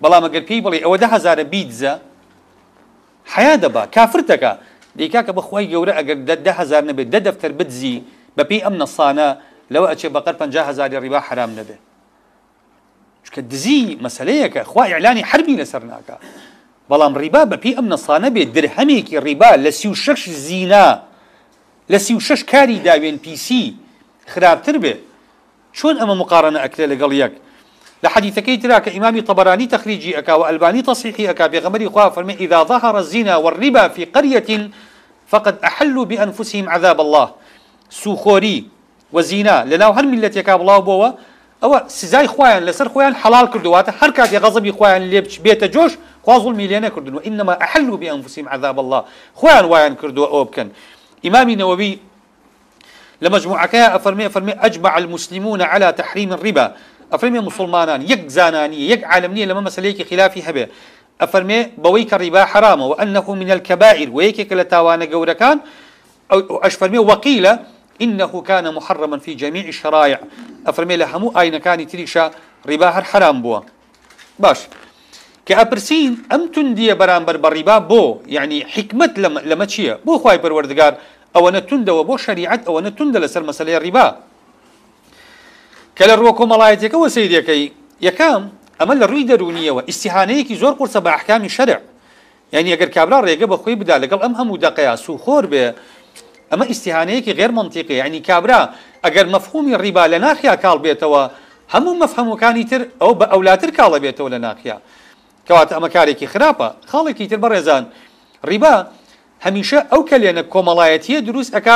بەڵام ئەگەر پێی بڵێ ئەوە ده هزارە بیدزە حیا دەبا کافرتەکە دیکا کە بەخوای گەورە ئەگەر ده هزار نەبێت دە دەفتەر بدزی بەپی ئەم نەسانە لەوە ئەچێ بەقەر 50 هزاری ڕیبا حرام نەبێ چکە دزی مەسلەیەکە خوا ئیعلانی حربی لەسەر ناکە بەڵام ڕیبا بەپی ئەم نەسانە بێت درهەمێکی ڕیبا لە سی و شش زینا لە سی و شش کاری داوێن پیسی خراپتر بێ. چۆن ئەمە مقارنە ئەکرێ لەگەڵ یەک؟ لە حديثكي ترى كإمام طبراني تخريجي أكا وألباني تصحيحي أكا بغمري خواه فرمي إذا ظهر الزنا والربا في قرية فقد أحلوا بأنفسهم عذاب الله. سوخوري وەزینا لەناو هەر میلەتێکا بڵاو بۆەوە ئەوە سزای خۆیان لەسەر خۆیان حلال کردواتە هەر کاتی غەزبی خۆیان لێ بێتە جۆش خوازڵ میلێنە کردن و ئینما ئەحلوا بأنفسهم عذاب الله. خۆیان وایان ئەو بکەن. ئیمامی نەوەوی لمجموعة أفرمي أفرمي أجمع المسلمون على تحريم الربا. أفرمي مسلمانان يك زانانية يك عالمية لما مسألة خلافي هبه. أفرمي بويك الربا حرام وأنه من الكبائر ويك لتاوان قوركان. أو أشفرمي وقيل إنه كان محرما في جميع الشرائع. أفرمي لهمو أين كان تريشا ربا هر حرام بوا. باش. کە ئەپرسین ئەم توندیە بەرامبەر بەڕیبا بۆ یعنی حکمت لەمە چییە؟ بۆ خی پروەردگار ئەوەنە توندەوە بۆ شریعت ئەوەنە توندە لەسەر مەسلەی ڕیبا. کە لە ڕوە کۆمەڵایەتەکەەوە سیدەکەی یەکەم ئەمە لە ڕووی دەرونیەوە ئیسیهانەیەکی زۆر قرسە بە ئەحکامی شەرع. یعنی ئەگەر کابرا ڕێگە بە خۆی بدا لەگەڵ ئەم هەموو دەقەیاس و خۆر بێ ئەمە ئیسیهانەیەکی غێر منتیقی یعنی کابرا ئەگەر مەفهومی ڕیبا لە ناخیا کاڵ بێتەوە هەموو مەفهمەکانی تر ئەو بە ئەولاتر کاڵە بێتەوە لە ناخیا. کەواتە ئەمە کارێکی خراپە خاڵێکی تر بەڕێزان ربا هەمیشە ئەو کەلێنە کۆمەڵایەتیە دروست ئەک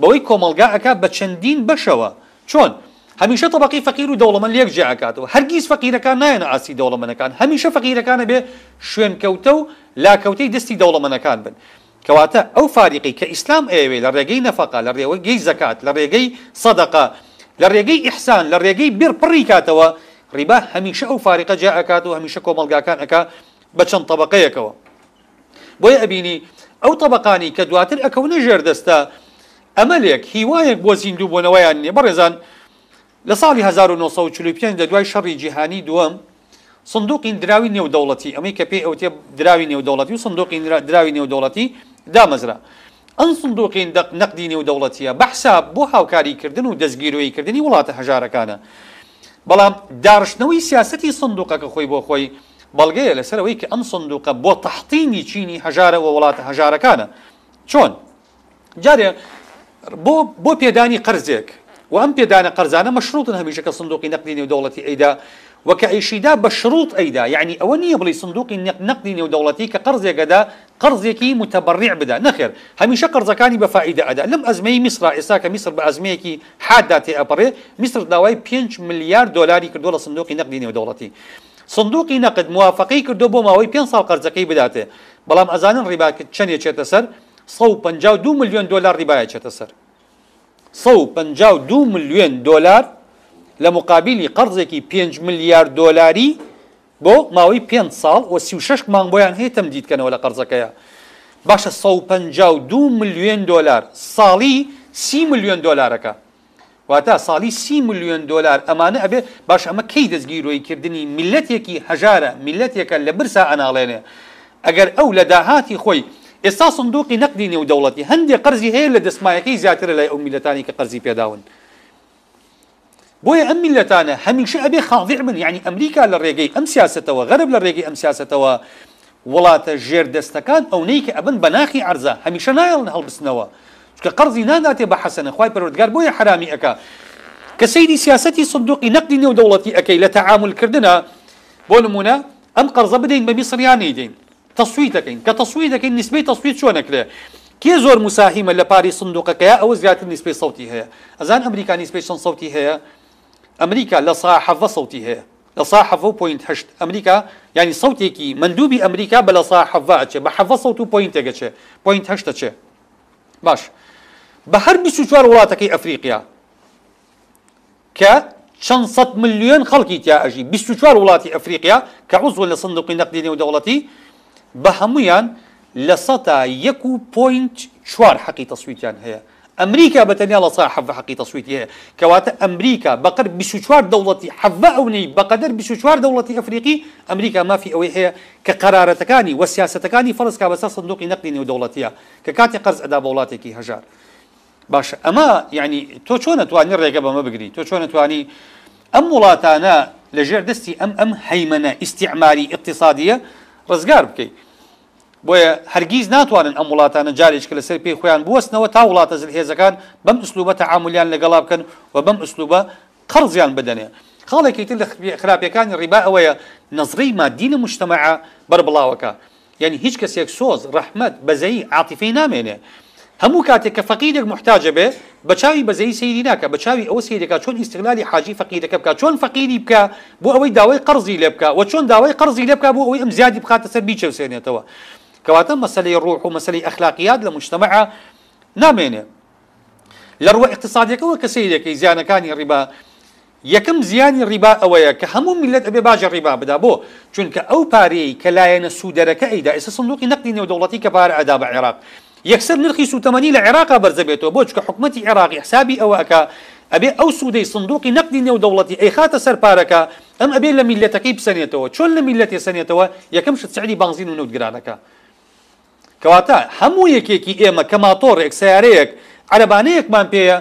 بەوەی کۆمەلگا ئەک بە چەندین بەشەوە. چۆن؟ هەمیشە طبقی فەقیر و دەوڵەمەند لێک جاکاتەوە هەرگیز فەقیرەکان نایەنە ئاسی دەوڵەمەنەکان. هەمیشە فەقیرەکانە بێ شوێن کەوتە و لاکەوتەی دەستی دەوڵەمەنەکان بن. کەواتە ئەو فاریقی کە ئیسلام ئێوێ لە ڕێگەی نەفقا لە ڕێوەگەی زەکات لە ڕێگەی سەدەقا لە ڕێگەی ئیحسان لە ڕێگەی بیر پڕی کاتەوە ڕیبا هەمیشە ئەو فاریقە جا ئەکات و هەمیشە کۆمەلگاکان ئەک بە چەند طبقەیەکەوە. بۆیە ئەبینی ئەو طبقانی کە دواتر ئەکەونە ژێردەستە ئەمەلێک هیوایەک بۆ زیندوو بۆنەوەیان نیە بەڕێزان لە ساڵی 1945 لە دوای شەڕی جیهانی دووەم صندوقی دراوی نێودەوڵەتی ئەمەی کە پێی ئەوتێ دراوی نێودەوڵەتی و صندوقی دراوی نێودەوڵەتی دامەزرا. ئەم صندوقین نەقدی نێودەوڵەتیە. بەحسا بۆ هاوکاریکردن و دەستگیرۆیکردنی وڵاتە هەژارەکانە. بەڵام داڕشتنەوەی سیاستی صندوقەکە خۆی بۆ خۆی بەڵگەیە لەسەرەوەی کە ئەم صندوقە بۆ تەحتینی چینی هەژارە و وڵاتە هەژارەکانە. چۆن؟ جارێ بۆ بۆ پێدانی قەرزێک و ئەم پێدانە قەرزانە مەشروتن هەمیشە کە صندوقی نقدی نێودەوڵەتی ئەیدا وەکە ئەیشیدا بە شروط ئەیدا یعنی ئەوە نییە بڵی صندوقی نقدی نێودەوڵەتی کە قەرزێکەدا قەرزێکی متبڕیع بدا هەمیشە قەرزەکانی بەفاعیدا ئەدا لەم ئەزمەی میسر ئێستا کە میسر بە ئەزمەیەکی حاددا تێ ئەپەڕێ میسر داوای 5 میلیارد دلاری کردو لە صندوقی نقدی نێودەوڵەتی صندوقی نەقد موافقی کردو بۆ ماوەی پێ ساڵ قەرزەکەی بداتێ بەڵام ئەزانن ڕیباکرد چەندێ چێتە سەر 152 میلیۆن دلار ڕیبایە چێتە سەر 152 میلیۆن دلار لە مقابلی قەرزێکی 5 میلیارد دلاری بۆ ماوەی پێ ساڵ و 36 مانگ بۆیان تەم دیتکەنەوە لە قەرزەکەیە. باشە 152 میلیۆن دلار ساڵی سی میلیۆن دلارەکە واتە ساڵی سی میلیۆن دلار ئەمانە ئەبێ باش ئەمە کەی دەستگیرۆیکردنی میلەتێکی هەژارە. میلەتێکە لە برسا ئەناڵێنێ. ئەگەر ئەو لە داهاتی خۆی ئێستا سندوقی نەقدی نێو دەوڵەتی هەندێک قەرزی هەیە لە دەستمایەکەی زیاترە لای ئەو میلەتانی کە قەرزی پێداون. بۆیە ئەم میلەتانە هەمیشە ئەبێ خاضع من یعنی ئەمریکا لە ڕێگەی ئەم سیاستەوە غەرب لە ڕێگەی ئەم سیاستەوە وڵاتە ژێردەستەکان ئەو نەی کە ئەبن بەناخی عرزە هەمیشە نایڵن هەڵبستنەوە. کە قەرزی ناداتێ بە حەسەنە خی پەرودگار بۆیە حرامی ئەەکە کە سەیری سیاستی صندوقی نەقدی نێو دەوڵەتی ئەەکەی لە تەعاملکردە بۆ نمونە ئەم قەرزە بدەین بە میسریانی دەین تصويت دەکەین. کە تصویت دەکەین نسبەی تصویت چۆنەکرێ کێ زۆر مساهیمە لە پاری سندوقەکەیە؟ ئەوە زیاتر نسبەی سەوتی هەیە. ئەزان سەوتی هەیە؟ ئەمریکا لە ساحەڤە سەوتی هەیە لە ساحەڤە پوینت هەشت ئەمریکا ینی سەوتێکی مندوبی ئەمریکا بە لە ساحەڤە ئەچێ بە حەڤە سەوت و پوینتێکە چێ پوینت هەشتە چێ باش بە هەر 24 وڵاتەکەی ئەفریقیا کە چەند سەد ملیۆن خەڵکی تیا ئەژی 24 وڵاتی ئەفریقیا کە عوزوە لە سندوقی نەقدینی و دەوڵەتی بە هەمویان لە سەتا یەک و پوینت چوار حەقی تەسویتیان هەیە ئەمریکا بەتەنیا لە سا حەڤ حەقی تەسویتی هەیە کەواتە ئەمریکا بەقەر 24 دەوڵەتی حەڤە ئەونەی بەقەدەر 24 دەوڵەتی ئەفریقی ئەمریکا مافی ئەوەی هەیە کە قرارەتەکانی و سیاستەکانی فەرسکا بەسەر سندوقی نەقلی نێو دەوڵەتیە کە کاتی قەرز ئەدا بە وڵاتێکی هەژار باشە ئەمە یعنی تۆ چۆن نتوانانی ڕێگە بەمە بگری تۆ چۆن نتوانی ئەم وڵاتانە لەژێر دەستی ئەم ئەم هەیمەنە ئیسیعماری اقتصادیە ڕزگار بکەیت بۆیە هەرگیز ناتوانن ئەم وڵاتانە جارێککە لەسەر پێی خۆیان بوەستنەوە تا وڵاتە زلهێزەکان بەم ئوسلوبە تعاملیان لەگەڵا بکەن و بەم ئوسلوبە قەرزیان بدەنێ. خاڵێکی تر لە خراپەکانی ڕیبا ئەوەیە نەزڕی مادینە مشتمەع بربڵاوەکە یعنی هیچ کەسێک سۆز ڕەحمت بەزەی عاتیفەی نامێنێ. هەموو کاتێک کە فەقیرێک محتاجە بێ بە چاوی بەزەی سەیری ناکە بە چاوی ئەوە سیرەکە چۆن ئیسیغلالی حاجی فەقیرەکە بکە چۆن فەقیری بکە بۆ ئەوەی داوای قەرزی لێ بکە و چۆن داوای قەرزی لێ بکە بۆ ئەوەی ئەم زیادی بخاتە سەر بیچەوسێنێتەوە. کەواتە مەسلەی ڕوح و مەسلەی ئەخلاقیات لە مجتمع نامێنێ لە ڕوە اقتصادیەکەەوە کە سیرەکەی زیانەکانی ڕیبا یەکەم زیانی ڕیبا ئەوەیە کە هەموو میلەت ئەبێ باژە ڕیبا بدا بۆ چونکە ئەو پارەی کە لایەنە سوودەرەکە ئەیدا ئێستا سندوقی نقلی نێودەوڵەتی کە پارە ئەدا بە عێراق یەکسەر نرخی سوتەمەنی لە عێراقا بەرزەبێتەوە بۆ چکە حکوومەتتی عێراقی حسابی ئەوە ئەکا ئەبێ ئەو سوودەی سندوقی نەقدی نێو دەوڵەتی ئەی خاتە سەرپارەکە ئەم ئەبێ لە میلەتەکەی بسەنێتەوە چۆن لە میلەتی سەنێتەوە یەکەم شت سعدی بانزین و نەوتگرانەکە کەواتە. هەموو یەکێکی ئێمە کە ماتۆڕێک سیارەیەک عربانەیەکمان پێەیە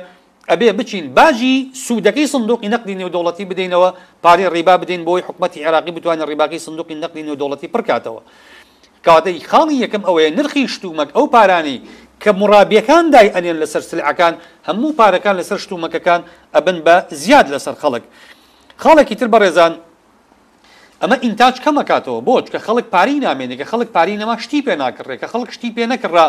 ئەبێ بچین باژی سوودەکەی سندوقی نقلی نێودوڵەتی بدەینەوە پارێ ڕیبا بدەین بۆی حکوومەتتی عراقی بتوانێت ڕیباقی سندوقی نقلی نێودوڵەتی پڕکاتەوە. کاتەی خاڵی یەکەم ئەوەیە نرخی شتومەک ئەو پارانی کە مرابیەکان دای ئەنێن لەسەر سلعەکان هەموو پارەکان لەسەر شتومەکەکان ئەبن بە زیاد لەسەر خەڵک. خاڵێکی تر بەڕێزان ئەمە ئینتاج کەمەکاتەوە بۆچ؟ کە خەڵک پاری نامێنێت کە خەڵک پاری نەما شتی پێ ناکڕێت کە خەڵک شتی پێ نەکڕا.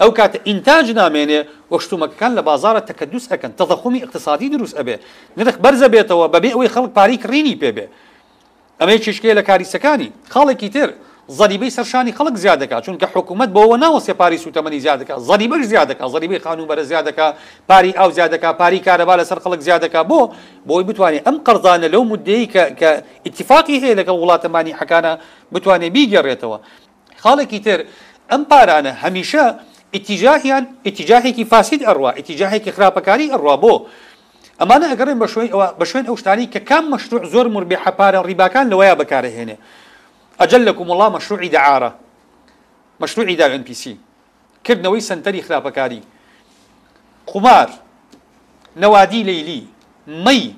ئەو کاتە ئینتاج نامێنێ وەشتومەکەکان لە بازارە تەکەدوس ئەەکەن. تەدەخمی اقتصادی دروست ئەبێ. نرخ بەرزە بێتەوە بەبێ ئەوەی خەڵک پاری کڕینی پێبێ ئەمەی چشکێ لە کاریسەکانی. خاڵێکی تر زەریبەی سەرشانی خەڵک زیادەکە چونکە حکوومەت بۆەوە ناوەسێ پاری سوتەمەنی زیادەکە. زەریبەش زیادەکە زەریبەی خانوو بەرە زیادەکە پاری ئاو زیادەکە پاری کارەبا لەسەر خەڵک زیادەکە. بۆ بۆی بتوانێت ئەم قەرزانە لەو مدەی کە اتفاقی هەیە لەگەڵ وڵاتەمانی حەکانە بتوانێت بیگەڕێتەوە. خاڵێکی تر ئەم پارانە هەمیشە اتجاهیان اتجاهێکی فاسید ئەڕوا اتجاهێکی خراپەکاری ئەڕوا. بۆ ئەمانە ئەگەڕێن بە شوێن بە شوێن ئەو شتانی کە کام مەشروع زۆر مربی حەپارە ڕیباکان لەوەیە بەکارەهێنێ ئەجل لەکم وڵام مەشروعی دەعاارە مەشروعی دا NPC کردنەوەی سنتەری خراپەکاری قمار نەوادی لەیلی مەی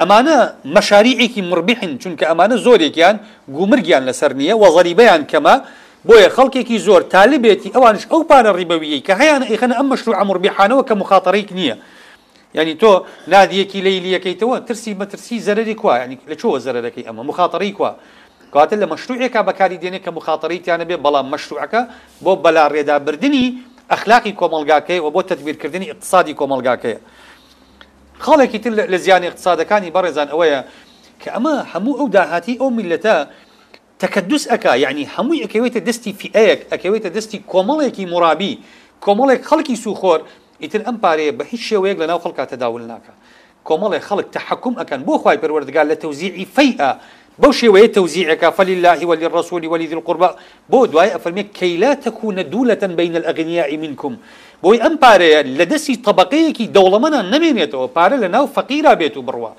ئەمانە مەشاریعێکی مربحن چونکە ئەمانە زۆرێکیان گومرگیان لەسەر نییە وەزەریبیان کەمە بۆیە خەڵکێکی زۆر تالبێتی ئەوانش ئەو پارە ڕیبەویی کە هەیەیان ئەیخەنە ئەم مەشروع مربحانەوە کە مخاطڕێک نییە ینی تۆ نادیەکی لیلیەکەیتەوە ترسی مەترسی زەرری کوا ینی لە چۆوە زەرەکەی ئەمە مخاطڕی کوا کاتە لە مەشروعێکا بەکاری دێنێ کە مخاطڕیتیانە بێ بەڵام مەشروعەکە بۆ بەلا ڕێدابردننی ئەخلاقی کۆمەلگاکەی و بۆ تدبیرکردنی اقتصادی کۆمەلگاکەیە خاڵێکی تر لە زیانی اقتصادەکانی بەڕێزان ئەوەیە کە ئەمە هەموو ئەو داهاتی ئەو میلەتە تەکەدوس ئەکا یعنی هەمووی ئەکەوێتە دەستی فیەیەک ئەکەوێتە دەستی کۆمەڵێکی مرابی کۆمەڵێک خەڵکی سوخۆر ئیتر ئەم پارەیە بە هیچ شێوەیەک لە ناو خەڵکا تەداول ناکە. کۆمەڵێک خەڵک تحکم ئەەکەن بۆ خی پەروەردگار لە تەوزیعی فەیئە بەو شێوەیە تەوزیعەکە فلله وللرسول ولذي القربى. بۆ دوای ئەفەرمێ کەی لا تكون دولة بين الأغنياء منكم بۆی ئەم پارەیە لە دەستی طبقەیەکی دەوڵەمەە نمێنێتەوە پارە لە ناو فەقیرا بێت و بڕوە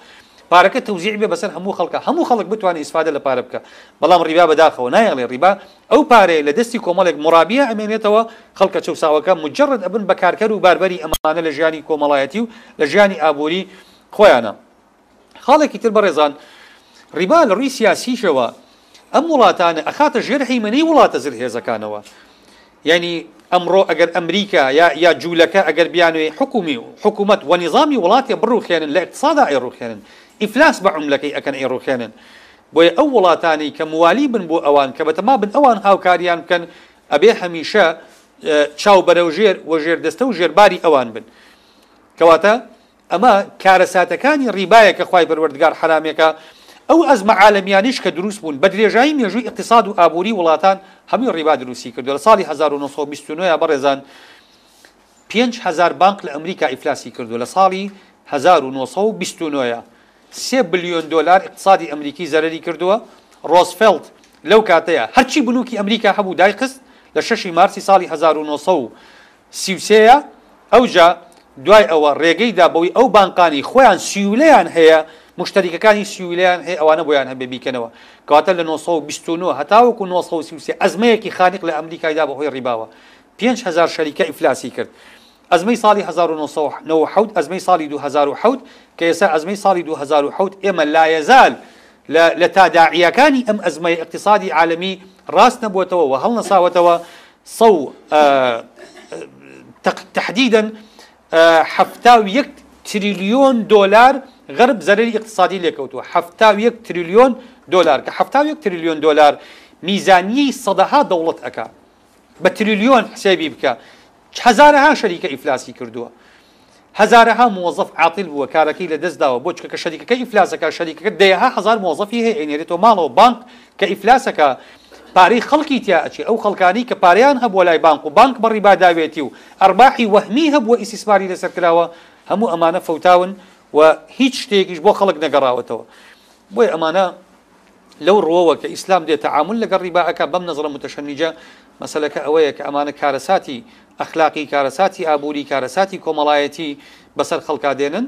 پارەکە توزیع بێ بەسەر هەموو خەڵکە هەموو خەڵک بتوانێت ئیسفادە لە پارە بکە بەڵام ڕیبا بەداخەوە نایڵێ ڕیبا ئەو پارەیە لە دەستی کۆمەڵێک مرابیە ئەمێنێتەوە خەڵکە چەساوەکە مجرد ئەبن بە کارکەر و باربەری ئەمانە لە ژیانی کۆمەڵایەتی و لە ژیانی ئابووری ڕیبا لە ڕووی سیاسیشەوە ئەم وڵاتانە ئەخاتە ژێر حیمەنەی وڵاتە زر هێزەکانەوە ینی ئەمڕۆ ئەگەر ئەمریکا یا یا جوولەکە ئەگەر بیانوێ حکومی حکوومەت و نظامی وڵاتی بڕوخێنن لە اقتصادا ئەیڕوخێنن ئیفلاس بە عملەکەی ئەەکەن ئێڕوخێنن بۆیە ئەو وڵاتانی کە موالی بن بۆ ئەوان کە بەتەما بن ئەوان هاوکاریان بکەن ئەبێ هەمیشە چاو بەرەو ژێر و ژێر دەستە و ژێرباری ئەوان بن. کەواتە ئەمە کارەساتەکانی ڕیبایە کە خی بەروەردگار حرامێکە ئەو ئەزمە عالمیانیش کە دروست بوون بە درێژایی مێژووی اقتصاد و ئابووری وڵاتان هەمووی ڕیبا دروستی کردو لە ساڵی 1920 بەڕێزان 5هزار بانک لە ئەمریکا ئیفلاسی کردو لە ساڵی 1920 سێ بلیۆن دلار اقتصادی ئەمریکی زەرری کردووە. ڕۆسفلد لەو کاتەیە هەرچی بنووکی ئەمریکا هەبوو دایخست لە شەشی مارسی ساڵی 1930 ئەوجا دوای ئەوە ڕێگەیدا بەوەی ئەو بانکانی خۆیان سیولەیان هەیە مشتریکەکانی سیولیان هەیە ئەوانە بۆیان هەبێ بیکەنەوە. کاتە لە 1920 هەتاوەکو 1930 ئەزمەیەکی خانق لە ئەمریکایدا بەهۆی ڕیباوە. 5هزار شەریکە ئیفلاسی کرد. ئەزمەی ساڵی 1990 ئەزمەی ساڵی 2010 کە ئێستا ئەزمەی ساڵی 2010 ئێمە لایەزال لە تاداعیەکانی ئەم ئەزمەی اقتصادی عالمی ڕاست نەبووتەوە و هەڵ نەساوەتەوە سەو تحديدا حفتا یەک تریلیۆن دلار غرب زەرری اقتصادی لێکەوتووە یەک تریلیۆن دلار. کە یەک تریلیۆن دلار میزانیی سەدەها دەوڵەت ئەکا بە تریلیۆن حسێبی بکە هزارها شەریکە ئیفلاسی کردووە هزارها موظف عاتیل بووە کارەکەی لە دەستداوە بۆ چکە شەریکەکە ئیفلاسەکە شەریکەکە دەیەها هزار موظفی هەیە. ئێنێرێتەوە ماڵەوە بانک کە ئیفلاسەکە پارەی خەڵکی تیاچی ئەو خەڵکانی کە پاریان هەبووە لای بانک و بانک بەڕی باداوێتی و. ئەرباحی وەهمی هەبووە ئیستیسماری لەسەرکراوە هەموو ئەمانە فەوتاون و هیچ شتێکیش بۆ خەڵک نەگەڕاوەتەوە. بۆی ئەمانە لەو ڕۆوە کە ئیسلام دێت تعامل لەگەڕ ڕیباەکە بەم نظرە متەشەنیجە مەسلەکە ئەوەیە کە ئەمانە کارەساتی ئەخلاقی کارەساتی ئابووری کارەساتی کۆمەڵایەتی بەسەر خەڵکادێنن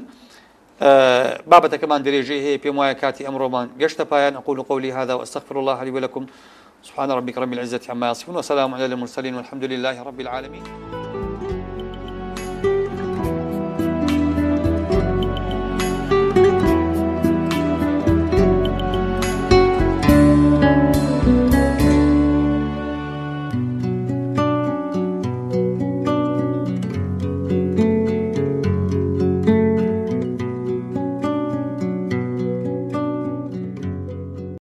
بابەتەکەمان درێژەی هەیە پێم وایە کاتی ئەمڕۆمان گەشتە پایان. أقول قولي هذا وأستغفر الله لي ولكم. سبحان ربك رب العزة عما يصفون وسلام على المرسلين والحمد لله رب العالمين.